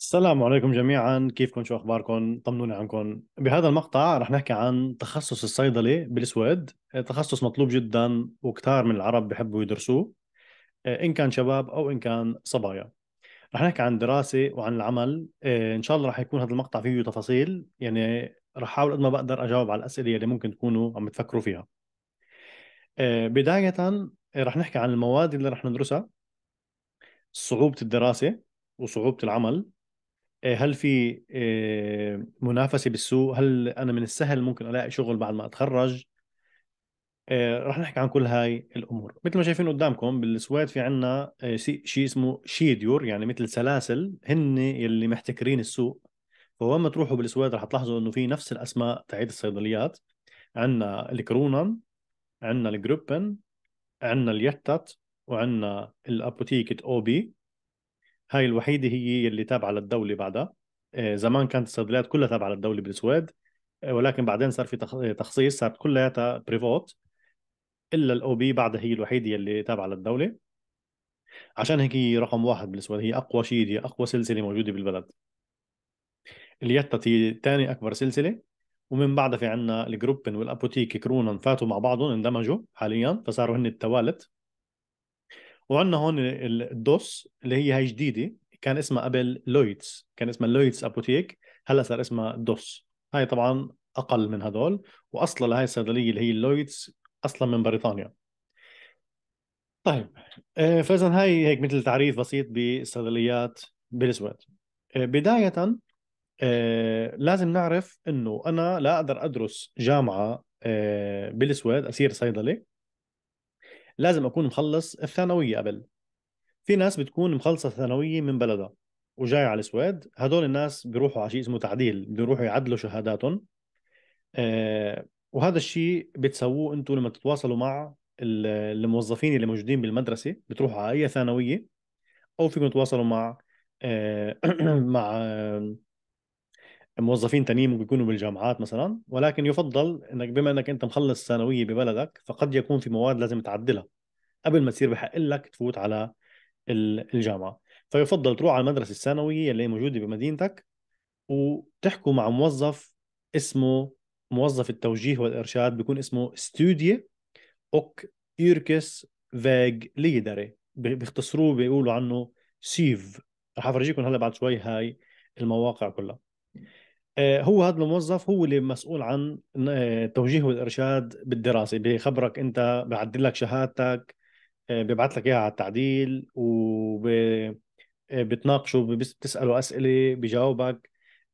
السلام عليكم جميعا. كيفكم؟ شو أخباركم؟ طمنوني عنكم. بهذا المقطع رح نحكي عن تخصص الصيدلة بالسويد. تخصص مطلوب جدا وكتار من العرب بحبوا يدرسوه إن كان شباب أو إن كان صبايا. رح نحكي عن دراسة وعن العمل. إن شاء الله رح يكون هذا المقطع فيه تفاصيل. يعني رح أحاول قد ما بقدر أجاوب على الأسئلة اللي ممكن تكونوا عم تفكروا فيها. بداية رح نحكي عن المواد اللي رح ندرسها. صعوبة الدراسة وصعوبة العمل. هل في آه، منافسة بالسوق؟ هل أنا من السهل ممكن ألاقي شغل بعد ما أتخرج؟ آه، رح نحكي عن كل هاي الأمور. مثل ما شايفين قدامكم بالسويد في عنا شيء اسمه شيديور يعني مثل سلاسل هن يلي محتكرين السوق. فوين ما تروحوا بالسويد رح تلاحظوا إنه في نفس الأسماء تاعت الصيدليات. عندنا الكرونن عندنا ال Gruppen عندنا Hjärtat وعندنا ال Apoteket AB. هاي الوحيدة هي اللي تابعة للدولة بعدها. آه، زمان كانت الصيدليات كلها تابعة للدولة بالسويد آه، ولكن بعدين صار في تخصيص صارت كلياتها privat إلا ال AB بعدها هي الوحيدة اللي تابعة للدولة. عشان هيك هي رقم واحد بالسويد. هي أقوى شيء هي أقوى سلسلة موجودة بالبلد. Hjärtat هي ثاني أكبر سلسلة. ومن بعدها في عندنا ال Gruppen وال Apotek Kronans فاتوا مع بعضهم اندمجوا حاليا فصاروا هن الثوالث. وعندنا هون ال DOZ اللي هي هي جديدة كان اسمها قبل Lloyds كان اسمها Lloyds Apotek هلأ صار اسمها DOZ. هاي طبعا أقل من هدول واصلا لهي الصيدلية اللي هي Lloyds أصلا من بريطانيا. طيب آه، فاذا هاي هيك مثل تعريف بسيط بالصيدليات بالسويد. آه، بداية آه، لازم نعرف إنه أنا لا أقدر أدرس جامعة بالسويد أصير صيدلي. لازم أكون مخلص الثانوية قبل. في ناس بتكون مخلصة الثانوية من بلدها وجاي على السويد. هدول الناس بيروحوا على شيء اسمه تعديل بيروحوا يعدلوا شهاداتهم. آه وهذا الشيء بتسووه أنتم لما تتواصلوا مع الموظفين اللي موجودين بالمدرسة بتروحوا على أي ثانوية أو فيكم تتواصلوا مع آه مع موظفين تانيين ممكن يكونوا بالجامعات مثلا ولكن يفضل إنك بما إنك أنت مخلص ثانوية ببلدك فقد يكون في مواد لازم تعدلها قبل ما تصير بحق لك تفوت على الجامعة. فيفضل تروح على المدرسة الثانوية اللي موجودة بمدينتك وتحكوا مع موظف اسمه موظف التوجيه والإرشاد بيكون اسمه ستوديا och yrkesvägledare. بيختصروه بيقولوا عنه SYV. رح أفرجيكم هلأ بعد شوي هاي المواقع كلها. هو هذا الموظف هو اللي مسؤول عن التوجيه آه، والإرشاد بالدراسة. بخبرك أنت بعدل لك شهادتك آه، ببعث لك إياها على التعديل وبتناقشه بتسأله أسئلة بجاوبك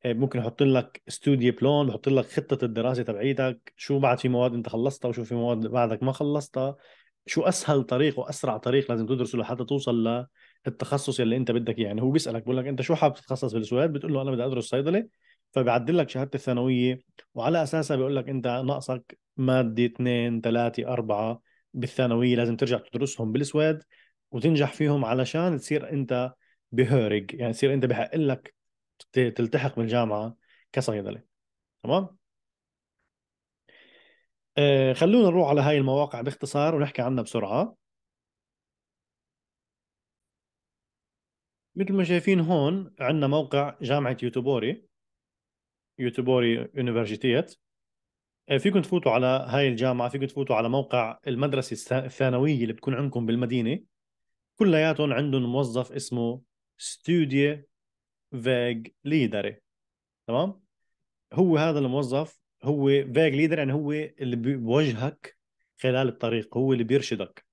ممكن يحط لك studieplan بحط لك خطة الدراسة تبعيتك شو بعد في مواد أنت خلصتها وشو في مواد بعدك ما خلصتها شو أسهل طريق وأسرع طريق لازم تدرسه لحتى توصل للتخصص اللي أنت بدك إياه. يعني هو بيسألك بقول لك أنت شو حابب تتخصص بالسويد بتقول له أنا بدي أدرس صيدلة. فبيعدل لك شهادة الثانوية وعلى أساسها بيقول لك أنت ناقصك مادة اثنين ثلاثة أربعة بالثانوية لازم ترجع تدرسهم بالسويد وتنجح فيهم علشان تصير أنت بهورج يعني تصير أنت بحق لك تلتحق بالجامعة كصيدلة. تمام؟ آه خلونا نروح على هاي المواقع باختصار ونحكي عنها بسرعة. مثل ما شايفين هون عندنا موقع جامعة Göteborg. Göteborgs universitet آه، فيكم تفوتوا على هاي الجامعة فيكم تفوتوا على موقع المدرسة الثانوية اللي بتكون عندكم بالمدينة. كلياتهم عندهم موظف اسمه studievägledare تمام؟ هو هذا الموظف هو vägledare يعني هو اللي بيوجهك خلال الطريق هو اللي بيرشدك.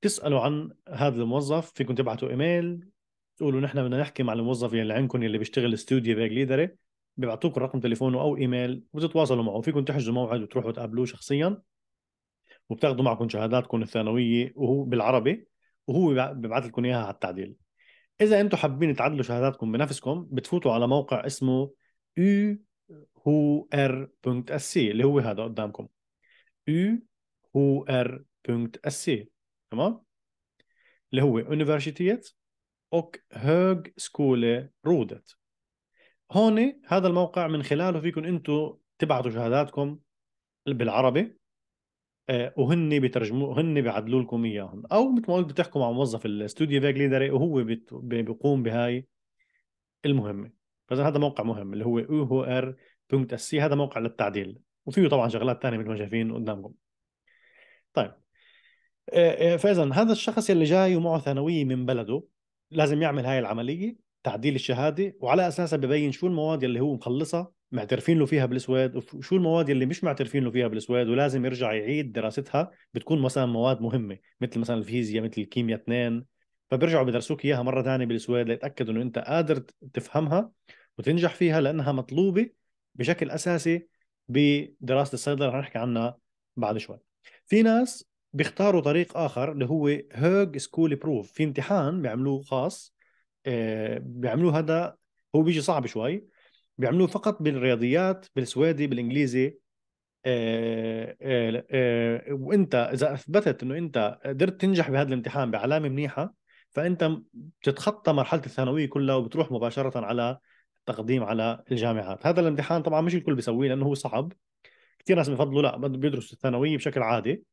تسألوا عن هذا الموظف فيكم تبعتوا إيميل تقولوا نحن بدنا نحكي مع الموظف اللي عندكم اللي بيشتغل studievägledare بيعطوك رقم تليفونه أو إيميل وتتواصلوا معه. فيكم تحجزوا موعد وتروحوا تقابلوه شخصيا وبتاخذوا معكم شهاداتكم الثانوية وهو بالعربي وهو بيبعث لكم إياها على التعديل. إذا أنتم حابين تعدلوا شهاداتكم بنفسكم بتفوتوا على موقع اسمه u اللي هو هذا قدامكم. U تمام؟ اللي هو Universitet och Högskole Rådet هون هذا الموقع من خلاله فيكم أنتم تبعتوا شهاداتكم بالعربي آه، وهن بيترجموا هن بيعدلوا لكم إياهم. أو مثل ما قلت بتحكوا مع موظف الاستوديو فيج ليدر وهو بيقوم بهاي المهمة. فإذا هذا موقع مهم اللي هو UHR punkt se هذا موقع للتعديل. وفيه طبعا شغلات ثانية مثل ما شايفين قدامكم. طيب. آه، آه، فاذا هذا الشخص اللي جاي ومعه ثانوية من بلده لازم يعمل هاي العملية. تعديل الشهادة وعلى أساسها ببين شو المواد اللي هو مخلصها معترفين له فيها بالسويد وشو المواد اللي مش معترفين له فيها بالسويد ولازم يرجع يعيد دراستها بتكون مثلا مواد مهمة مثل مثلا الفيزياء مثل الكيمياء اثنين. فبيرجعوا بدرسوك إياها مرة ثانية بالسويد ليتأكدوا إنه أنت قادر تفهمها وتنجح فيها لأنها مطلوبة بشكل أساسي بدراسة الصيدلة رح نحكي عنها بعد شوي. في ناس بيختاروا طريق آخر اللي هو högskoleprov في امتحان بيعملوه خاص بيعملوه هذا هو بيجي صعب شوي. بيعملوه فقط بالرياضيات بالسويدي بالإنجليزي. آه، آه، وإنت إذا أثبتت إنه إنت قدرت تنجح بهذا الامتحان بعلامه منيحة فإنت بتتخطى مرحلة الثانوية كلها وبتروح مباشرة على التقديم على الجامعات. هذا الامتحان طبعا مش الكل بيسويه لأنه هو صعب. كثير ناس بفضلوا لا بيدرسوا الثانوية بشكل عادي.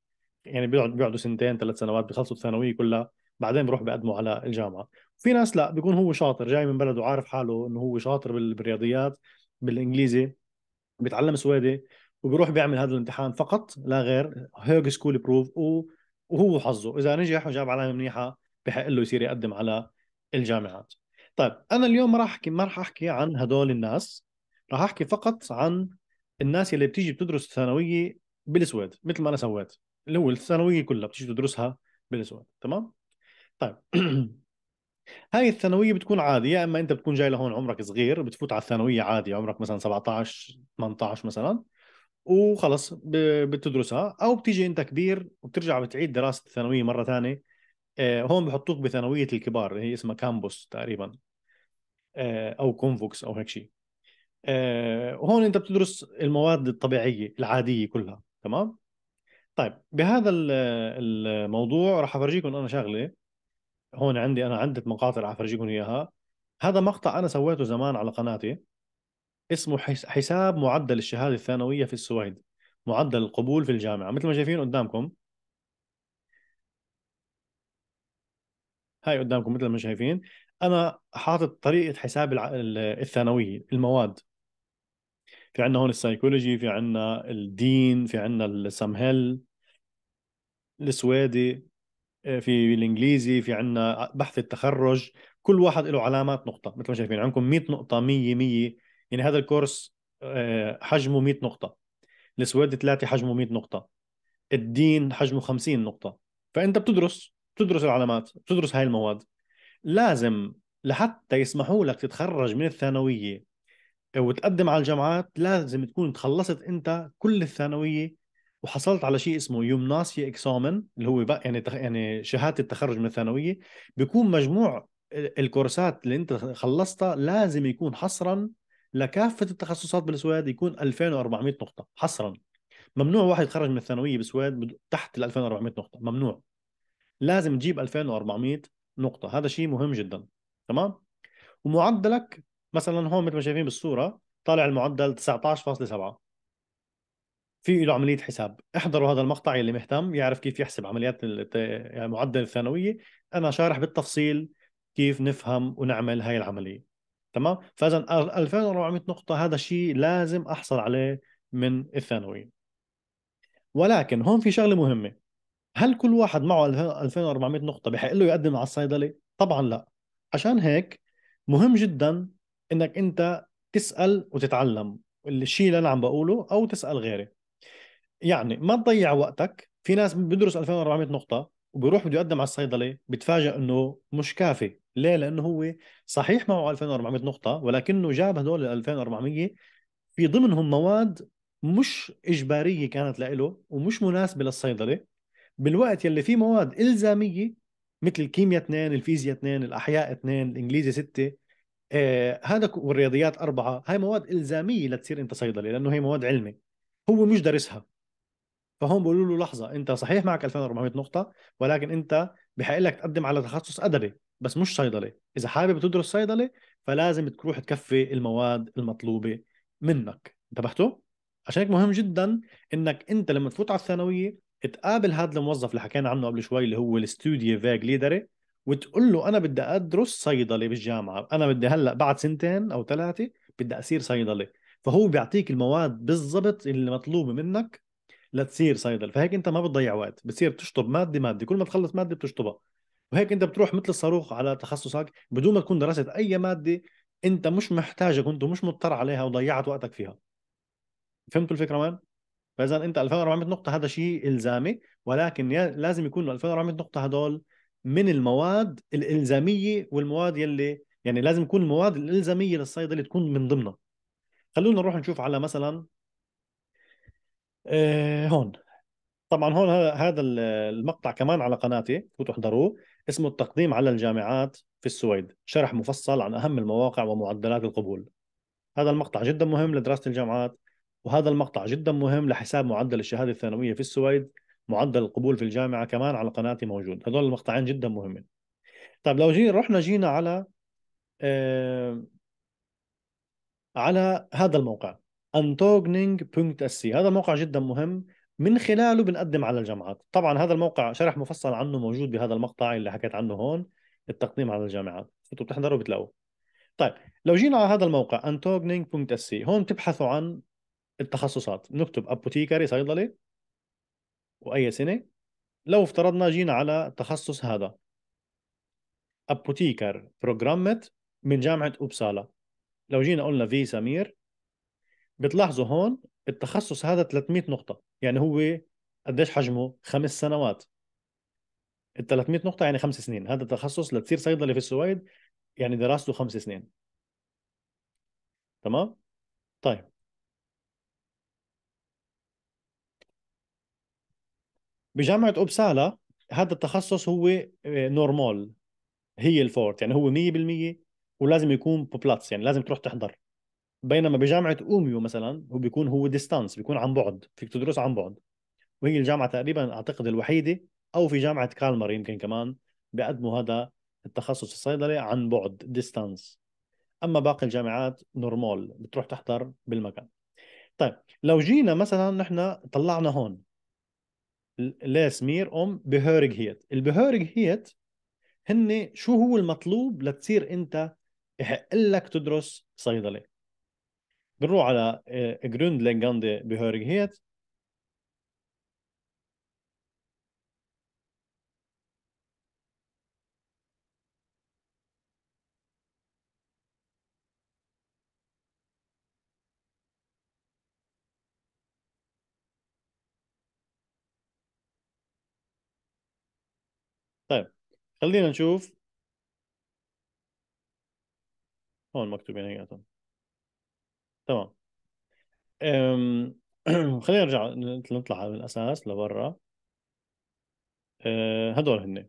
يعني بيقعدوا سنتين ثلاث سنوات بيخلصوا الثانوية كلها. بعدين بيروح بيقدموا على الجامعة. في ناس لا بيكون هو شاطر جاي من بلده عارف حاله إنه هو شاطر بالرياضيات بالإنجليزي بيتعلم سويدي وبيروح بيعمل هذا الامتحان فقط لا غير högskoleprov وهو حظه. إذا نجح وجاب علامه منيحة بحق له يصير يقدم على الجامعات. طيب أنا اليوم ما راح أحكي ما راح أحكي عن هدول الناس راح أحكي فقط عن الناس اللي بتيجي بتدرس الثانويه بالسويد مثل ما أنا سويت اللي هو الثانوية كلها بتيجي تدرسها بالسويد تمام؟ طيب. هاي الثانوية بتكون عادي يا أما أنت بتكون جاي لهون عمرك صغير بتفوت على الثانوية عادي عمرك مثلا 17 18 مثلا وخلص بتدرسها. أو بتيجي أنت كبير وبترجع بتعيد دراسه الثانوية مرة ثانية. آه، هون بحطوك بثانوية الكبار هي اسمها كامبوس تقريبا. آه، أو كونفوكس أو هيك شيء. آه، وهون أنت بتدرس المواد الطبيعية العادية كلها تمام؟ طيب بهذا الموضوع راح افرجيكم أنا شغلة. هون عندي أنا عده مقاطع راح افرجيكم إياها. هذا مقطع أنا سويته زمان على قناتي اسمه حساب معدل الشهادة الثانوية في السويد. معدل القبول في الجامعة. مثل ما شايفين قدامكم. هاي قدامكم مثل ما شايفين. أنا حاطط طريقة حساب الثانوية المواد. في عندنا هون السايكولوجي في عندنا الدين في عندنا السمهل السويدي. في الانجليزي في عندنا بحث التخرج كل واحد له علامات نقطة مثل ما شايفين عندكم 100 نقطة 100 100 يعني هذا الكورس آه، حجمه 100 نقطة. السويدي ثلاثة حجمه 100 نقطة. الدين حجمه 50 نقطة. فأنت بتدرس بتدرس العلامات بتدرس هاي المواد. لازم لحتى يسمحوا لك تتخرج من الثانوية وتقدم على الجامعات لازم تكون تخلصت أنت كل الثانوية وحصلت على شيء اسمه يومناسيا إكسامن اللي هو بقى يعني يعني شهادة التخرج من الثانوية. بيكون مجموع الكورسات اللي أنت خلصتها لازم يكون حصرا لكافة التخصصات بالسويد يكون 2400 نقطة حصرا. ممنوع واحد يتخرج من الثانوية بالسويد تحت ال 2400 نقطة ممنوع. لازم تجيب 2400 نقطة هذا شيء مهم جدا تمام؟ ومعدلك مثلا هون مثل ما شايفين بالصورة طالع المعدل 19.7 في له عملية حساب. احضروا هذا المقطع اللي مهتم يعرف كيف يحسب عمليات يعني معدل الثانوية. أنا شارح بالتفصيل كيف نفهم ونعمل هاي العملية. تمام؟ فاذا 2400 نقطة هذا الشيء لازم أحصل عليه من الثانوية. ولكن هون في شغلة مهمة. هل كل واحد معه 2400 نقطة بحق له يقدم على الصيدلة؟ طبعا لا. عشان هيك مهم جدا إنك أنت تسأل وتتعلم. الشيء اللي أنا عم بقوله أو تسأل غيري يعني ما تضيع وقتك. في ناس بيدرس 2400 نقطة وبيروح بده يقدم على الصيدله بتفاجئ إنه مش كافي. ليه؟ لأنه هو صحيح معه 2400 نقطة ولكنه جاب هدول ال 2400 في ضمنهم مواد مش إجبارية كانت له ومش مناسبة للصيدله بالوقت يلي في مواد إلزامية مثل الكيمياء اثنين الفيزياء اثنين الأحياء اثنين الإنجليزي ستة آه هذا والرياضيات أربعة هاي مواد إلزامية لتصير أنت صيدلي لأنه هي مواد علمي. هو مش دارسها. فهون بقولوا له لحظة أنت صحيح معك 2400 نقطة ولكن أنت بحق لك تقدم على تخصص أدبي بس مش صيدله إذا حابب تدرس صيدله فلازم تروح تكفي المواد المطلوبة منك. انتبهتوا؟ عشان هيك مهم جدا إنك أنت لما تفوت على الثانوية تقابل هذا الموظف اللي حكينا عنه قبل شوي اللي هو الاستوديو فيج ليدري وتقول له أنا بدي أدرس صيدله بالجامعة. أنا بدي هلأ بعد سنتين أو ثلاثة بدي اصير صيدله فهو بيعطيك المواد بالضبط اللي مطلوبة منك لتصير صيدل فهيك أنت ما بتضيع وقت بتصير تشطب مادة مادة كل ما تخلص مادة بتشطبها وهيك أنت بتروح مثل الصاروخ على تخصصك بدون ما تكون درست أي مادة أنت مش محتاجه كنت مش مضطر عليها وضيعت وقتك فيها. فهمتوا الفكرة مان فإذا أنت 2400 نقطة هذا شيء إلزامي ولكن لازم يكون 2400 نقطة هدول من المواد الإلزامية والمواد يلي يعني لازم يكون المواد الإلزامية للصيدلة تكون من ضمنها. خلونا نروح نشوف على مثلا هون. طبعا هون هذا المقطع كمان على قناتي فوتوا احضروه. اسمه التقديم على الجامعات في السويد. شرح مفصل عن أهم المواقع ومعدلات القبول. هذا المقطع جدا مهم لدراسة الجامعات وهذا المقطع جدا مهم لحساب معدل الشهادة الثانوية في السويد. معدل القبول في الجامعة كمان على قناتي موجود. هذول المقطعين جدا مهمين. طيب لو جينا رحنا جينا على آه على هذا الموقع. antogning.se هذا موقع جدا مهم. من خلاله بنقدم على الجامعات. طبعا هذا الموقع شرح مفصل عنه موجود بهذا المقطع اللي حكيت عنه هون التقديم على الجامعات. أنتوا بتحضروا بتلاقوه. طيب لو جينا على هذا الموقع antogning.se هون تبحثوا عن التخصصات. نكتب ابوتيكري صيدلي وأي سنة؟ لو افترضنا جينا على التخصص هذا. apotekarprogrammet من جامعة اوبسالا لو جينا قلنا visa mer بتلاحظوا هون التخصص هذا 300 نقطة. يعني هو قديش حجمه؟ خمس سنوات. ال 300 نقطة يعني خمس سنين. هذا التخصص لتصير صيدلي في السويد يعني دراسته خمس سنين. تمام؟ طيب. بجامعة أوبسالا هذا التخصص هو normal آه، helfart. يعني هو 100% ولازم يكون på plats يعني لازم تروح تحضر. بينما بجامعة أوميو مثلا هو بيكون هو distans بيكون عن بعد فيك تدرس عن بعد. وهي الجامعة تقريبا أعتقد الوحيدة أو في جامعة كالمر يمكن كمان بيقدموا هذا التخصص الصيدلي عن بعد distans أما باقي الجامعات normal بتروح تحضر بالمكان. طيب لو جينا مثلا نحن طلعنا هون. ليس مير أم بهورج هيت. البهورج هيت هن شو هو المطلوب لتصير أنت يحق لك تدرس صيدله بنروح على grundläggande behörighet? طيب خلينا نشوف هون مكتوبين هي تمام. خلينا نرجع نطلع من الأساس لبرا. أه، هدول هن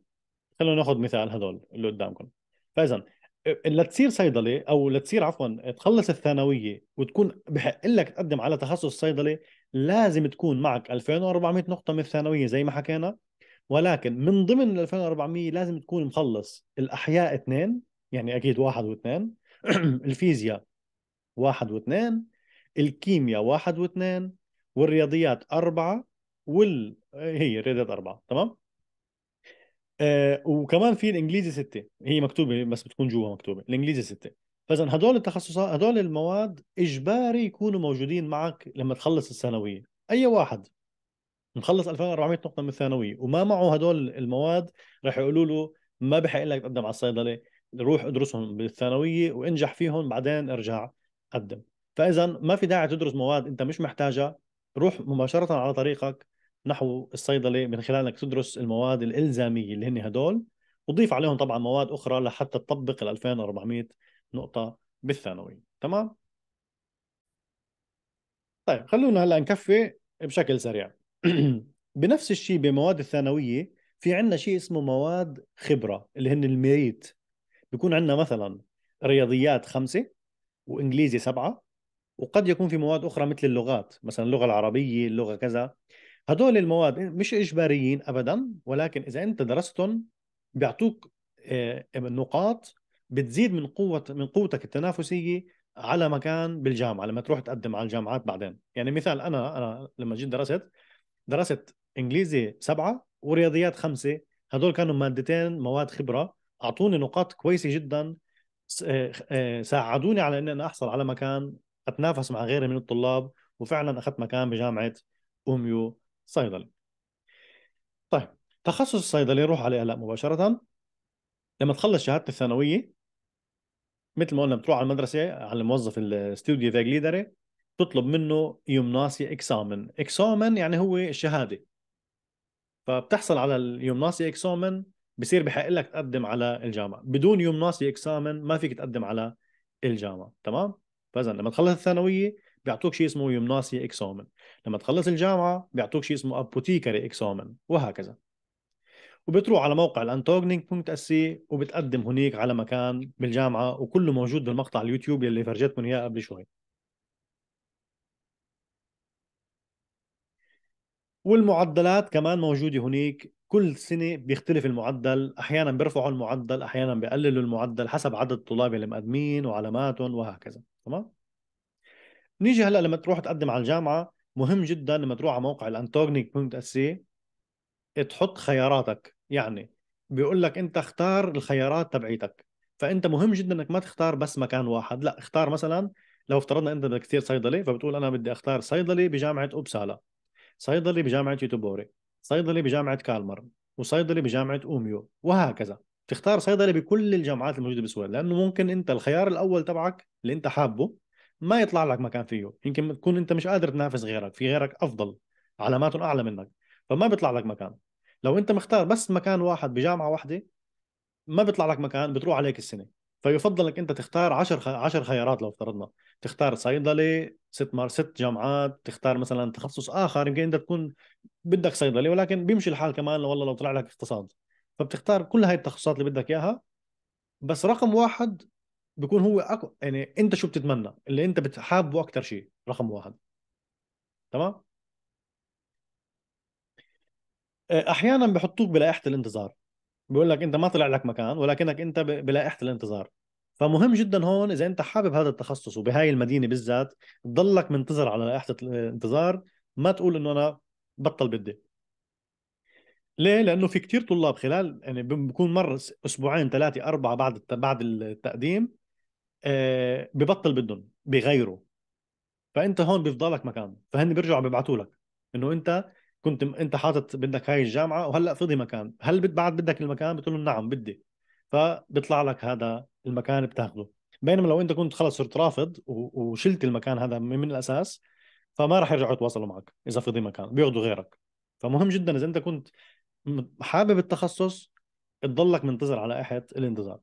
خلينا ناخذ مثال هدول اللي قدامكم. فاذا لتصير صيدلي أو لتصير عفوا تخلص الثانوية وتكون بحق لك تقدم على تخصص صيدلي لازم تكون معك 2400 نقطة من الثانوية زي ما حكينا. ولكن من ضمن ال 2400 لازم تكون مخلص الأحياء اثنين يعني أكيد واحد واثنين. الفيزياء واحد واثنين الكيمياء واحد واثنين والرياضيات أربعة وال هي الرياضيات أربعة تمام؟ آه وكمان في الإنجليزي ستة هي مكتوبة بس بتكون جوا مكتوبة الإنجليزي ستة. فإذا هدول التخصصات هدول المواد إجباري يكونوا موجودين معك لما تخلص الثانوية. أي واحد مخلص 2400 نقطة من الثانوية وما معه هدول المواد راح يقولوا له ما بحق لك تقدم على الصيدلة روح ادرسهم بالثانوية وانجح فيهم بعدين ارجع. قدم فاذا ما في داعي تدرس مواد أنت مش محتاجها روح مباشرة على طريقك نحو الصيدلة من خلال انك تدرس المواد الإلزامية اللي هن هدول وضيف عليهم طبعا مواد أخرى لحتى تطبق ال 2400 نقطة بالثانوي. تمام؟ طيب خلونا هلأ نكفي بشكل سريع. بنفس الشيء بمواد الثانوية في عندنا شيء اسمه مواد خبرة اللي هن الميريت بيكون عندنا مثلا رياضيات خمسة وإنجليزي سبعة وقد يكون في مواد أخرى مثل اللغات مثلا اللغة العربية اللغة كذا. هدول المواد مش إجباريين ابدا ولكن إذا أنت درستهم بيعطوك آه، نقاط بتزيد من قوة من قوتك التنافسية على مكان بالجامعة لما تروح تقدم على الجامعات بعدين. يعني مثال أنا أنا لما جيت درست درست إنجليزي سبعة ورياضيات خمسة. هدول كانوا مادتين مواد خبرة أعطوني نقاط كويسة جدا ساعدوني على إني أنا أحصل على مكان أتنافس مع غيري من الطلاب وفعلا أخذت مكان بجامعة اوميو صيدلي. طيب تخصص الصيدلي نروح عليه هلأ مباشرة. لما تخلص شهادة الثانوية مثل ما قلنا بتروح على المدرسة على الموظف ال studievägledare تطلب منه gymnasieexamen examen يعني هو الشهادة. فبتحصل على ال gymnasieexamen بصير بحق لك تقدم على الجامعة. بدون gymnasieexamen ما فيك تقدم على الجامعة تمام؟ فاذا لما تخلص الثانوية بيعطوك شيء اسمه gymnasieexamen لما تخلص الجامعة بيعطوك شيء اسمه apotekarexamen وهكذا. وبتروح على موقع ال antagning.se وبتقدم هنيك على مكان بالجامعة وكله موجود بالمقطع اليوتيوب اللي فرجيتكم إياه قبل شوي. والمعدلات كمان موجودة هنيك. كل سنة بيختلف المعدل أحيانا بيرفعوا المعدل أحيانا بيقللوا المعدل حسب عدد الطلاب اللي مقدمين وعلاماتهم وهكذا تمام؟ نيجي هلأ لما تروح تقدم على الجامعة مهم جدا لما تروح على موقع ال antagning.se تحط خياراتك يعني بيقول لك أنت اختار الخيارات تبعيتك فأنت مهم جدا إنك ما تختار بس مكان واحد لأ اختار مثلا لو افترضنا أنت بدك تصير صيدلي فبتقول أنا بدي أختار صيدلي بجامعة أوبسالا صيدلي بجامعة يوتوبوري. صيدلي بجامعة كالمر وصيدلي بجامعة أوميو وهكذا. تختار صيدلي بكل الجامعات الموجودة بسويد لأنه ممكن أنت الخيار الأول تبعك اللي أنت حابه ما يطلع لك مكان فيه. يمكن تكون أنت مش قادر تنافس غيرك في غيرك أفضل علاماتهم أعلى منك فما بيطلع لك مكان. لو أنت مختار بس مكان واحد بجامعة واحدة ما بيطلع لك مكان بتروح عليك السنة. فيفضل لك أنت تختار 10 10 خيارات لو افترضنا. تختار صيدلي ست مار ست جامعات تختار مثلا تخصص آخر يمكن أنت تكون بدك صيدلي ولكن بيمشي الحال كمان والله لو طلع لك اقتصاد. فبتختار كل هاي التخصصات اللي بدك إياها. بس رقم واحد بيكون هو أكو يعني أنت شو بتتمنى؟ اللي أنت بتحابه أكثر شيء رقم واحد. تمام؟ أحيانا بحطوك بلائحة الانتظار. بيقول لك أنت ما طلع لك مكان ولكنك أنت بلائحه الانتظار. فمهم جدا هون إذا أنت حابب هذا التخصص وبهاي المدينة بالذات تضلك منتظر على لائحة الانتظار. ما تقول إنه أنا بطل بدي. ليه؟ لأنه في كثير طلاب خلال يعني بكون مر أسبوعين ثلاثة أربعة بعد بعد التقديم آه، ببطل بدهم بغيروا. فأنت هون بيفضلك مكان. فهن بيرجعوا بيبعثوا لك إنه أنت كنت أنت حاطط بدك هاي الجامعة وهلأ فضي مكان. هل بعد بدك المكان؟ بتقول لهم نعم بدي. فبيطلع لك هذا المكان بتاخذه بينما لو أنت كنت خلص صرت رافض وشلت المكان هذا من الأساس فما راح يرجعوا يتواصلوا معك إذا فضي مكان. بياخذوا غيرك. فمهم جدا إذا أنت كنت حابب التخصص تضلك منتظر على لائحه الانتظار.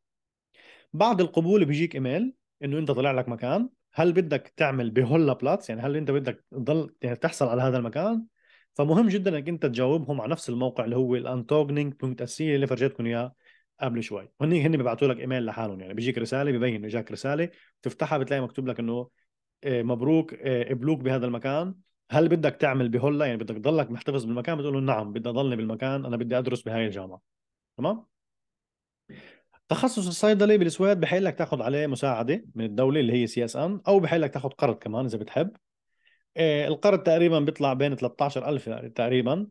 بعد القبول بيجيك إيميل إنه أنت طلع لك مكان. هل بدك تعمل behålla plats؟ يعني هل أنت بدك تضل يعني تحصل على هذا المكان؟ فمهم جدا إنك أنت تجاوبهم على نفس الموقع اللي هو ال antagning.se اللي فرجيتكم إياه قبل شوي. هن هن بيبعثوا لك إيميل لحالهم يعني. بيجيك رسالة ببين انه جاك رسالة تفتحها بتلاقي مكتوب لك إنه آه، مبروك آه، قبلوك بهذا المكان. هل بدك تعمل behålla يعني بدك تضلك محتفظ بالمكان؟ بتقول له نعم بدي أضلني بالمكان أنا بدي أدرس بهاي الجامعة. تمام؟ تخصص الصيدلي بالسويد بحق لك تاخذ عليه مساعدة من الدولة اللي هي CSN أو بحق لك تاخذ قرض كمان إذا بتحب. آه، القرض تقريبا بيطلع بين 13000 تقريبا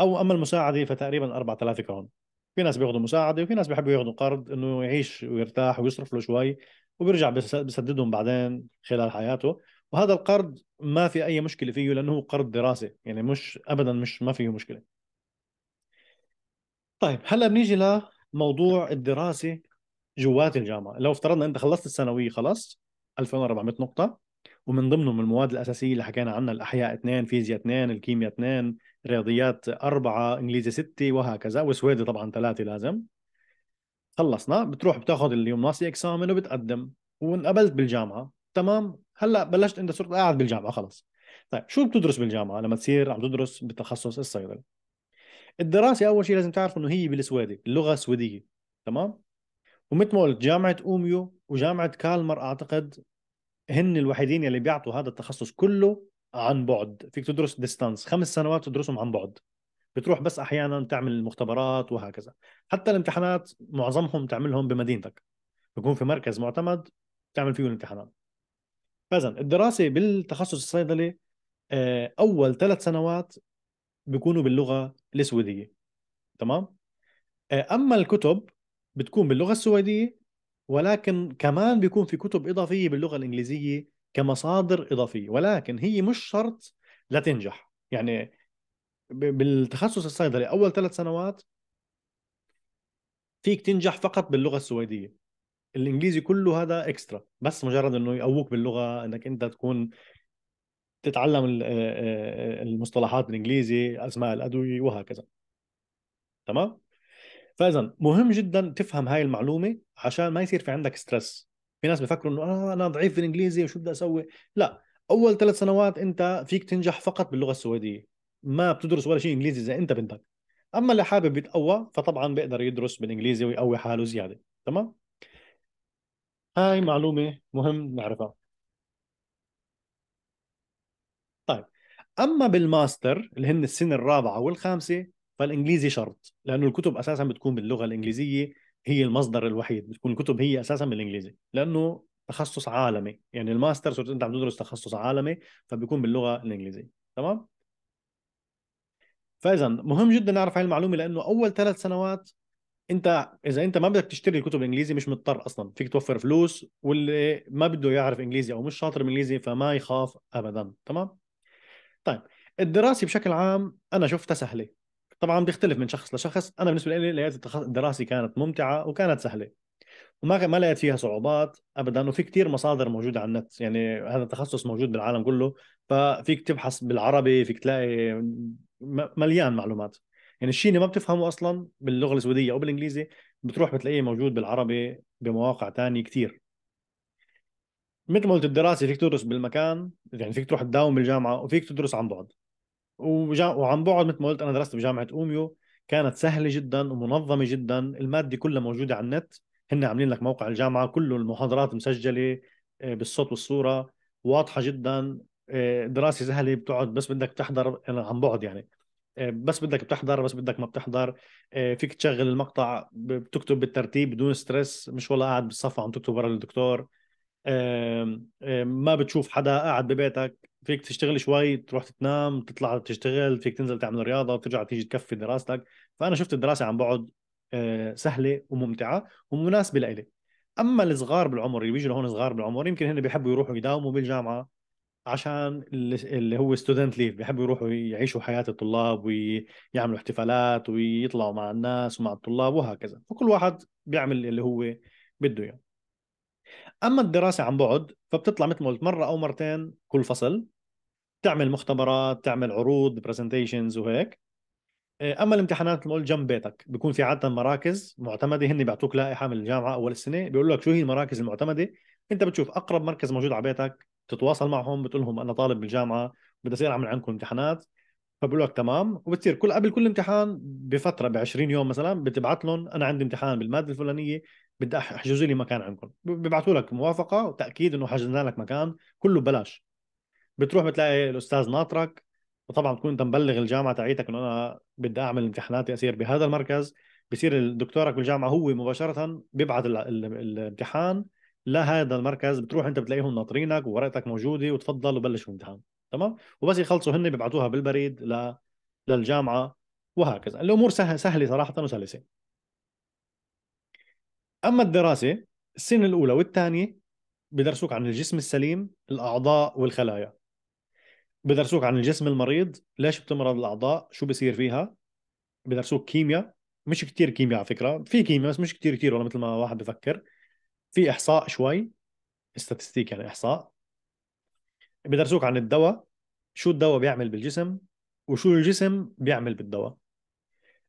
أو أما المساعدة فتقريبا 4000 كرون. في ناس بياخذوا مساعدة وفي ناس بيحبوا ياخذوا قرض إنه يعيش ويرتاح ويصرف له شوي وبيرجع بسددهم بعدين خلال حياته. وهذا القرض ما في أي مشكلة فيه لأنه هو قرض دراسي يعني مش ابدا مش ما فيه مشكلة. طيب هلأ بنيجي لموضوع الدراسة جوات الجامعة. لو افترضنا أنت خلصت الثانوية خلص 2400 نقطة ومن ضمنهم المواد الأساسية اللي حكينا عنها الأحياء اثنين فيزياء اثنين الكيمياء اثنين رياضيات أربعة إنجليزي ستة وهكذا وسويدي طبعا ثلاثة لازم. خلصنا بتروح بتاخذ اليوم ناسي اكزامن وبتقدم وانقبلت بالجامعة. تمام؟ هلأ بلشت أنت صرت قاعد بالجامعة خلص. طيب شو بتدرس بالجامعة؟ لما تصير عم تدرس بتخصص الصيدلة. الدراسة أول شيء لازم تعرف إنه هي بالسويدي اللغة السويدية تمام؟ ومثل ما قلت جامعة أوميو وجامعة كالمر أعتقد هن الوحيدين اللي بيعطوا هذا التخصص كله عن بعد. فيك تدرس ديستانس خمس سنوات تدرسهم عن بعد. بتروح بس أحيانا تعمل المختبرات وهكذا. حتى الامتحانات معظمهم تعملهم بمدينتك. بيكون في مركز معتمد تعمل فيه الامتحانات. فاذا الدراسة بالتخصص الصيدلي آه، أول ثلاث سنوات بيكونوا باللغة السويدية. تمام؟ آه، أما الكتب بتكون باللغة السويدية ولكن كمان بيكون في كتب إضافية باللغة الإنجليزية كمصادر إضافية. ولكن هي مش شرط لتنجح يعني بالتخصص الصيدلي أول ثلاث سنوات فيك تنجح فقط باللغة السويدية. الإنجليزي كله هذا اكسترا بس مجرد إنه يقووك باللغة إنك أنت تكون تتعلم المصطلحات الإنجليزي أسماء الأدوية وهكذا. تمام؟ فاذا مهم جدا تفهم هاي المعلومة عشان ما يصير في عندك ستريس في ناس بفكروا إنه آه أنا ضعيف في الإنجليزي وشو بدي أسوي؟ لا أول ثلاث سنوات أنت فيك تنجح فقط باللغة السويدية. ما بتدرس ولا شيء إنجليزي إذا أنت بدك أما اللي حابب يتقوى فطبعا بيقدر يدرس بالإنجليزي ويقوي حاله زيادة. تمام؟ هاي معلومة مهم نعرفها. طيب أما بالماستر اللي هن السنة الرابعة والخامسة فالإنجليزي شرط لأنه الكتب أساسا بتكون باللغة الإنجليزية. هي المصدر الوحيد بتكون الكتب هي أساسا بالانجليزي لأنه تخصص عالمي. يعني الماستر صرت أنت عم تدرس تخصص عالمي فبيكون باللغة الإنجليزية. تمام؟ فاذا مهم جدا نعرف هاي المعلومة لأنه أول ثلاث سنوات أنت إذا أنت ما بدك تشتري الكتب الإنجليزي مش مضطر أصلا. فيك توفر فلوس واللي ما بده يعرف إنجليزي أو مش شاطر بالإنجليزي فما يخاف ابدا. تمام؟ طيب الدراسة بشكل عام أنا شفتها سهلة. طبعا بيختلف من شخص لشخص. أنا بالنسبة لي لقيت الدراسه كانت ممتعة وكانت سهلة. وما ما لقيت فيها صعوبات ابدا وفي كثير مصادر موجودة على النت. يعني هذا التخصص موجود بالعالم كله ففيك تبحث بالعربي فيك تلاقي مليان معلومات. يعني الشيء اللي ما بتفهمه أصلا باللغة السويدية أو بالإنجليزي بتروح بتلاقيه موجود بالعربي بمواقع ثانية كثير مثل ما قلت الدراسه فيك تدرس بالمكان يعني فيك تروح تداوم بالجامعة وفيك تدرس عن بعد. وعن بعد مثل ما قلت أنا درست بجامعة أوميو كانت سهلة جدا ومنظمة جدا المادة كلها موجودة على النت هن عاملين لك موقع الجامعة كله المحاضرات مسجلة آه، بالصوت والصورة واضحة جدا آه، دراسة سهلة بتقعد بس بدك تحضر يعني عن بعد يعني آه، بس بدك بتحضر بس بدك ما بتحضر فيك تشغل المقطع بتكتب بالترتيب بدون ستريس مش والله قاعد بالصف عم تكتب ورا الدكتور ما بتشوف حدا قاعد ببيتك. فيك تشتغل شوي تروح تنام تطلع تشتغل فيك تنزل تعمل رياضة وترجع تيجي تكفي دراستك. فأنا شفت الدراسة عن بعد آه، سهلة وممتعة ومناسبة لإلي. أما الصغار بالعمر اللي بيجوا لهون صغار بالعمر يمكن هن بيحبوا يروحوا يداوموا بالجامعة عشان اللي هو student life بيحبوا يروحوا يعيشوا حياة الطلاب ويعملوا احتفالات ويطلعوا مع الناس ومع الطلاب وهكذا. فكل واحد بيعمل اللي هو بده إياه. يعني. أما الدراسة عن بعد فبتطلع مثل ما قلت مرة أو مرتين كل فصل. تعمل مختبرات تعمل عروض presentations وهيك. إيه، أما الامتحانات قلت جنب بيتك بيكون في عادة مراكز معتمدة هن بيعطوك لائحة من الجامعة أول السنة بيقول لك شو هي المراكز المعتمدة؟ أنت بتشوف أقرب مركز موجود على بيتك تتواصل معهم بتقول لهم أنا طالب بالجامعة بدي اصير اعمل عندكم امتحانات. فبقول لك تمام. وبتصير كل قبل كل امتحان بفترة ب 20 يوم مثلا بتبعت لهم أنا عندي امتحان بالمادة الفلانية بدي احجزوا لي مكان عندكم. ببعثوا لك موافقة وتأكيد إنه حجزنا لك مكان كله ببلاش. بتروح بتلاقي الأستاذ ناطرك وطبعا تكون أنت مبلغ الجامعة تاعيتك إنه أنا بدي أعمل امتحاناتي اسير بهذا المركز. بصير دكتورك بالجامعة هو مباشرة بيبعث الامتحان لهذا المركز. بتروح أنت بتلاقيهم ناطرينك وورقتك موجودة وتفضل وبلش الامتحان تمام؟ وبس يخلصوا هن بيبعثوها بالبريد ل... للجامعة وهكذا. الأمور سهله سهلة صراحة وسلسة. أما الدراسة السنة الأولى والثانية بدرسوك عن الجسم السليم الأعضاء والخلايا. بدرسوك عن الجسم المريض ليش بتمرض الأعضاء؟ شو بصير فيها؟ بدرسوك كيمياء. مش كتير كيمياء على فكرة في كيمياء بس مش كتير كتير ولا مثل ما واحد بفكر. في إحصاء شوي استاتستيك يعني إحصاء. بدرسوك عن الدواء شو الدواء بيعمل بالجسم وشو الجسم بيعمل بالدواء.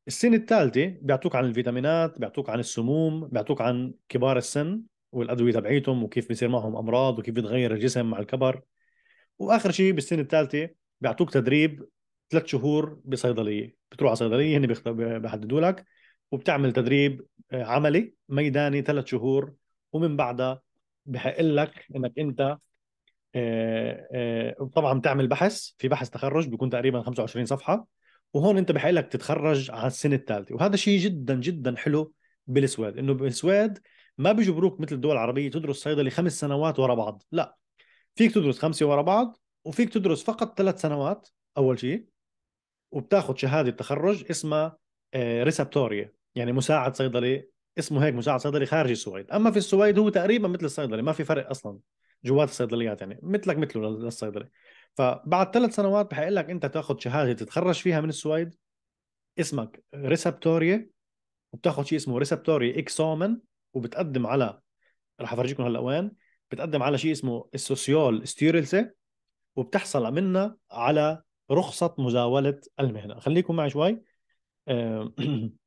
السنة الثالثة بيعطوك عن الفيتامينات بيعطوك عن السموم بيعطوك عن كبار السن والأدوية تبعيتهم وكيف بيصير معهم أمراض وكيف بيتغير الجسم مع الكبر. وآخر شيء بالسنة الثالثة بيعطوك تدريب ثلاث شهور بصيدلية بتروح على صيدلية هن بيحددوا لك وبتعمل تدريب آه، عملي ميداني ثلاث شهور ومن بعدها بحق لك إنك أنت آه، آه، طبعا بتعمل بحث في بحث تخرج بيكون تقريبا 25 صفحة وهون أنت بحق لك تتخرج على السنة الثالثة. وهذا شيء جدا جدا حلو بالسويد إنه بالسويد ما بيجبروك مثل الدول العربية تدرس صيدلي خمس سنوات ورا بعض لا. فيك تدرس خمسة ورا بعض وفيك تدرس فقط ثلاث سنوات أول شيء. وبتاخذ شهادة تخرج اسمها receptarie يعني مساعد صيدلي. اسمه هيك مساعد صيدلي خارج السويد. أما في السويد هو تقريبا مثل الصيدلي ما في فرق أصلا جوات الصيدليات يعني مثلك مثله للصيدلي. فبعد ثلاث سنوات بحق لك أنت تاخذ شهادة تتخرج فيها من السويد. اسمك receptarie وبتاخذ شيء اسمه receptarieexamen وبتقدم على رح أفرجيكم هلأ وين. بتقدم على شيء اسمه ال Socialstyrelsen وبتحصل منها على رخصة مزاولة المهنة. خليكم معي شوي.